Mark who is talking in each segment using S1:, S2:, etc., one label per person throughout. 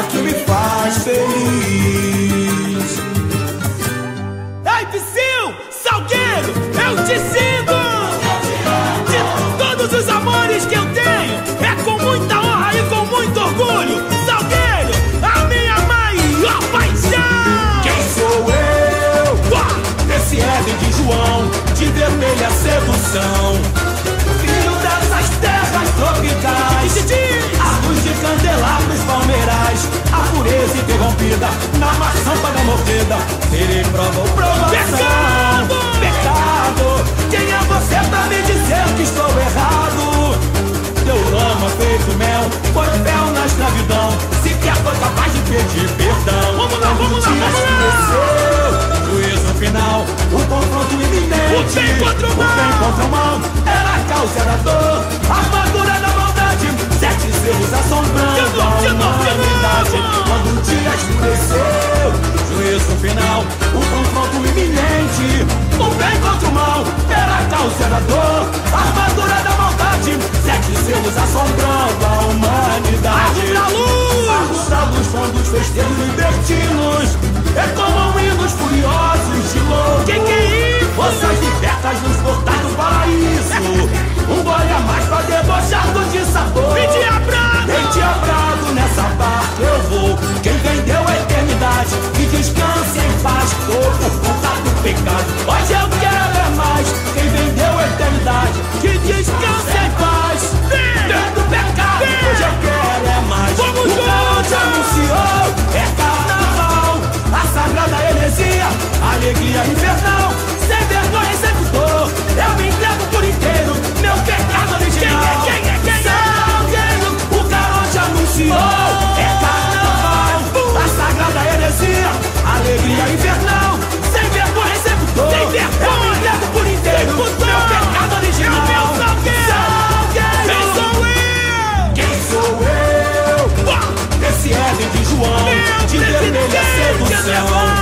S1: palavra que me faz feliz.
S2: Ei, Psyu, Salgueiro, eu te sinto. De todos os amores que eu tenho, é com muita honra e com muito orgulho. Salgueiro, a minha maior paixão.
S1: Quem sou eu? Esse Éden de João, de vermelha sedução. Armadura da maldade, sete selos assombrando a humanidade. Quando o dia escureceu, juízo final, o confronto iminente, o bem contra o mal, era a causa dor, armadura da maldade, sete selos assombrando a humanidade.
S2: Arros da luz!
S1: Arros da luz quando os festejos libertinos retomam hinos furiosos de louco.
S2: Que que é isso?
S1: Forças libertas nos faz todo por conta tá do pecado. Mas é te vermelha
S2: é
S1: sedução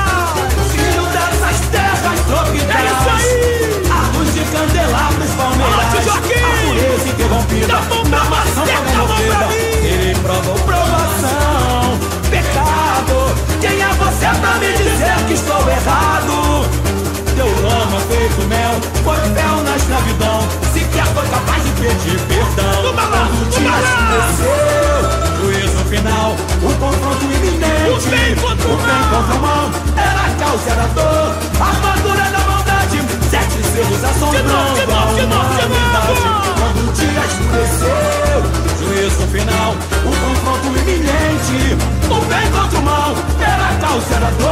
S1: O confronto iminente,
S2: o bem contra o mal,
S1: era a causa, da dor.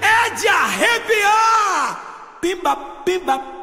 S2: é de arrepiar.
S1: Pimba, pimba,